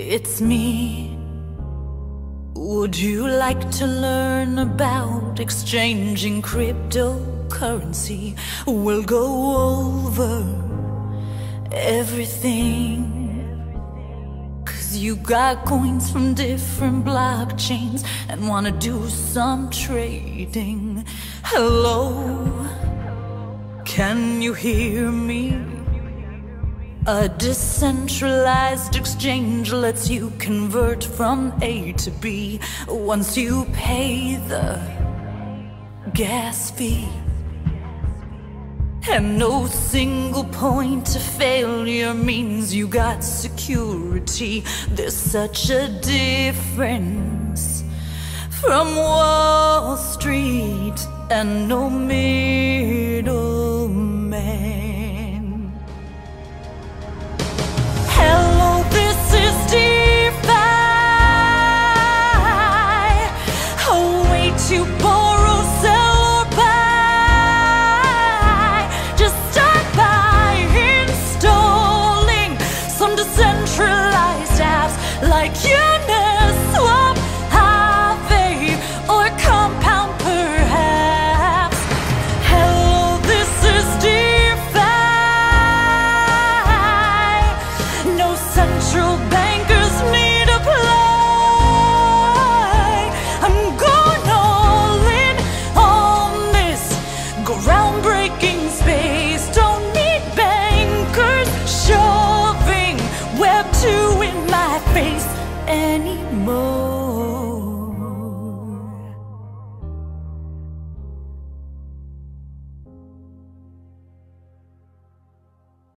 It's me. Would you like to learn about exchanging cryptocurrency? We'll go over everything. Cause you got coins from different blockchains and wanna do some trading. Hello, can you hear me? A decentralized exchange lets you convert from A to B once you pay the gas fee. And no single point of failure means you got security. There's such a difference from Wall Street and no middleman. anymore.